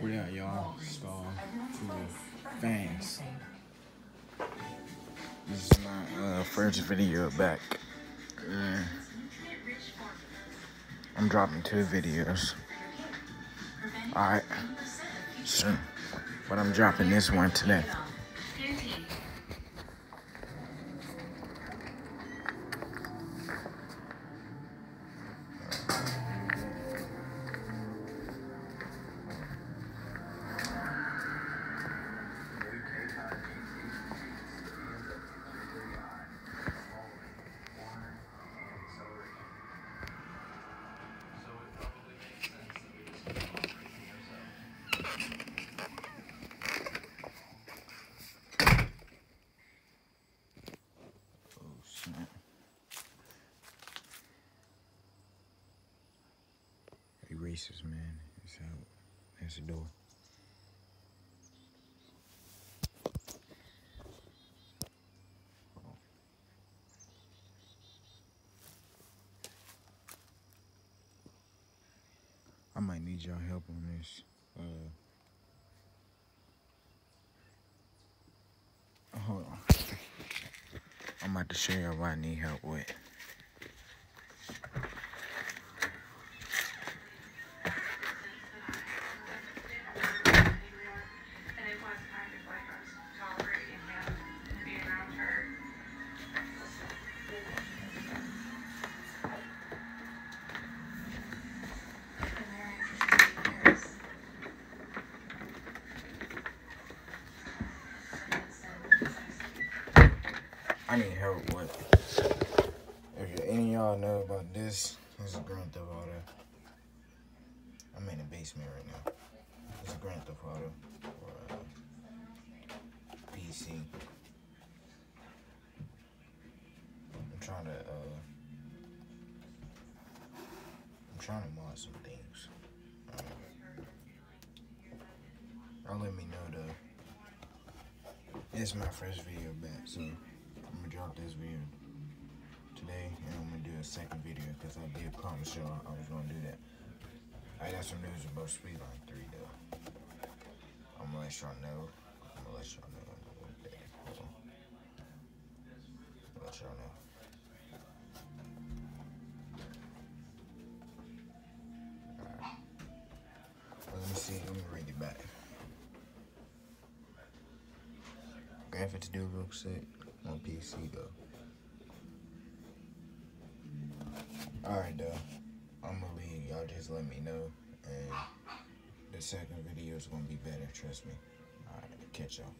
What up, y'all? The fans. This is my uh, first video back. Uh, I'm dropping two videos. Alright. So, but I'm dropping this one today. Erasers, man. It's out. There's the door. I might need y'all help on this. Uh, hold on. I'm about to show y'all what I need help with. I need help with. If any y'all know about this, this is Grand Theft Auto. I'm in the basement right now. This is Grand Theft Auto for uh, PC. I'm trying to uh, I'm trying to mod some things. Um, y'all let me know though. Is my first video back, so I'm this video today, and I'm gonna do a second video because I did promise y'all I was gonna do that. I got some news about Speedline 3 though. I'm gonna let y'all know. I'm gonna let y'all know in a little bit. Let y'all know. Alright. Well, let me see. Let me read it back. Grand Theft Auto real sick on PC though. Alright though. I'm gonna leave. Y'all just let me know. And the second video is gonna be better, trust me. Alright, catch y'all.